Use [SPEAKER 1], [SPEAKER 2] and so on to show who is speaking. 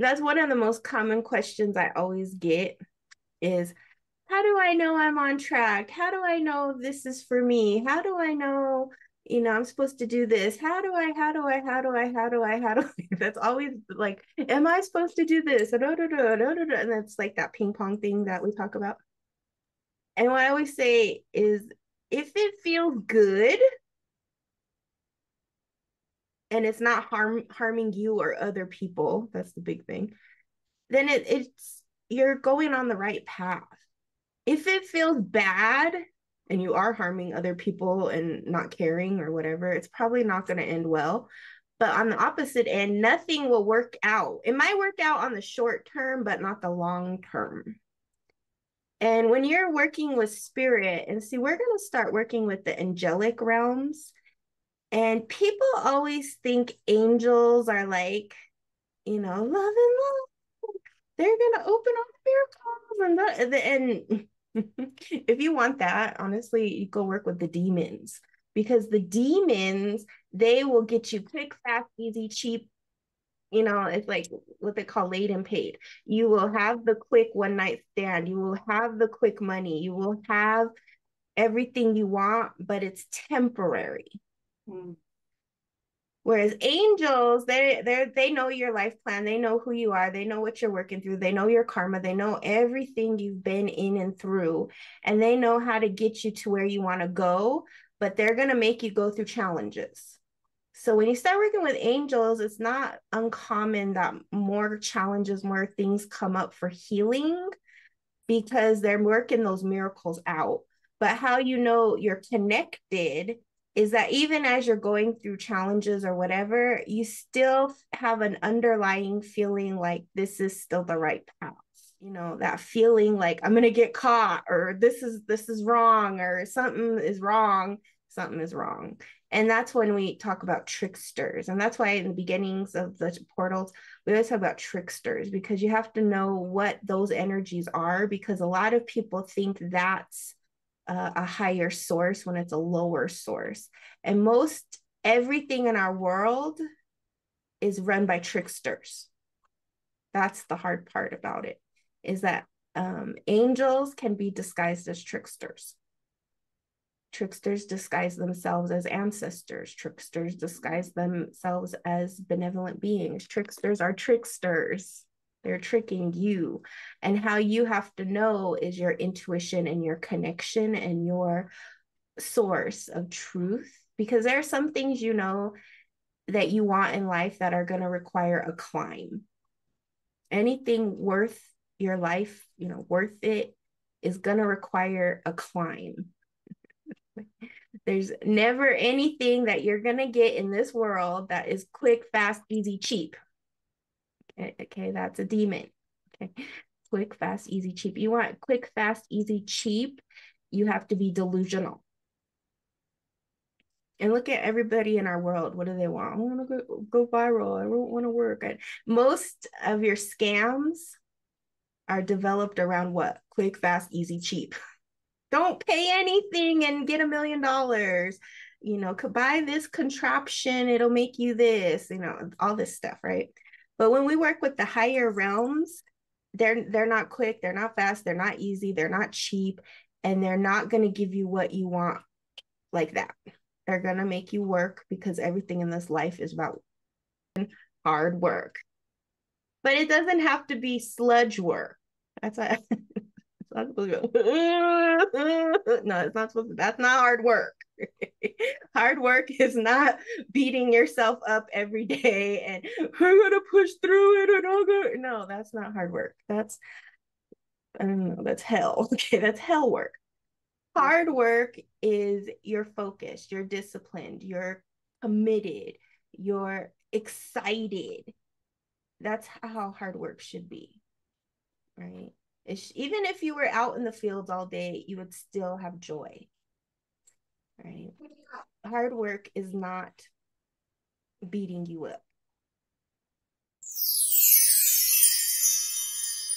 [SPEAKER 1] that's one of the most common questions I always get is how do I know I'm on track? How do I know this is for me? How do I know, you know, I'm supposed to do this? How do I, how do I, how do I, how do I, how do I? That's always like, am I supposed to do this? And that's like that ping pong thing that we talk about. And what I always say is if it feels good and it's not harm harming you or other people, that's the big thing, then it, it's you're going on the right path if it feels bad and you are harming other people and not caring or whatever, it's probably not going to end well. But on the opposite end, nothing will work out. It might work out on the short term, but not the long term. And when you're working with spirit, and see, we're going to start working with the angelic realms. And people always think angels are like, you know, love and love. They're to open all the miracles and the, and if you want that, honestly, you go work with the demons because the demons, they will get you quick, fast, easy, cheap. You know, it's like what they call late and paid. You will have the quick one night stand. You will have the quick money. You will have everything you want, but it's temporary. Mm. Whereas angels, they they they know your life plan, they know who you are, they know what you're working through, they know your karma, they know everything you've been in and through, and they know how to get you to where you want to go, but they're going to make you go through challenges. So when you start working with angels, it's not uncommon that more challenges, more things come up for healing because they're working those miracles out. But how you know you're connected is that even as you're going through challenges or whatever, you still have an underlying feeling like this is still the right path. You know, that feeling like I'm gonna get caught or this is this is wrong or something is wrong, something is wrong. And that's when we talk about tricksters. And that's why in the beginnings of the portals, we always talk about tricksters because you have to know what those energies are because a lot of people think that's uh, a higher source when it's a lower source. And most everything in our world is run by tricksters. That's the hard part about it, is that um, angels can be disguised as tricksters. Tricksters disguise themselves as ancestors. Tricksters disguise themselves as benevolent beings. Tricksters are tricksters. They're tricking you. And how you have to know is your intuition and your connection and your source of truth. Because there are some things you know that you want in life that are going to require a climb. Anything worth your life, you know, worth it is going to require a climb. There's never anything that you're going to get in this world that is quick, fast, easy, cheap. Okay, that's a demon. Okay, quick, fast, easy, cheap. You want quick, fast, easy, cheap. You have to be delusional. And look at everybody in our world. What do they want? I want to go, go viral. I don't want to work. Most of your scams are developed around what? Quick, fast, easy, cheap. Don't pay anything and get a million dollars. You know, buy this contraption, it'll make you this, you know, all this stuff, right? But when we work with the higher realms, they're they're not quick, they're not fast, they're not easy, they're not cheap, and they're not going to give you what you want like that. They're going to make you work because everything in this life is about hard work. But it doesn't have to be sludge work. That's it's not supposed to be, no, it's not supposed to, that's not hard work. Hard work is not beating yourself up every day and I'm gonna push through it and I'll go. No, that's not hard work. That's I don't know, that's hell. Okay, that's hell work. Hard work is you're focused, you're disciplined, you're committed, you're excited. That's how hard work should be. Right? It's, even if you were out in the fields all day, you would still have joy right? Hard work is not beating you up.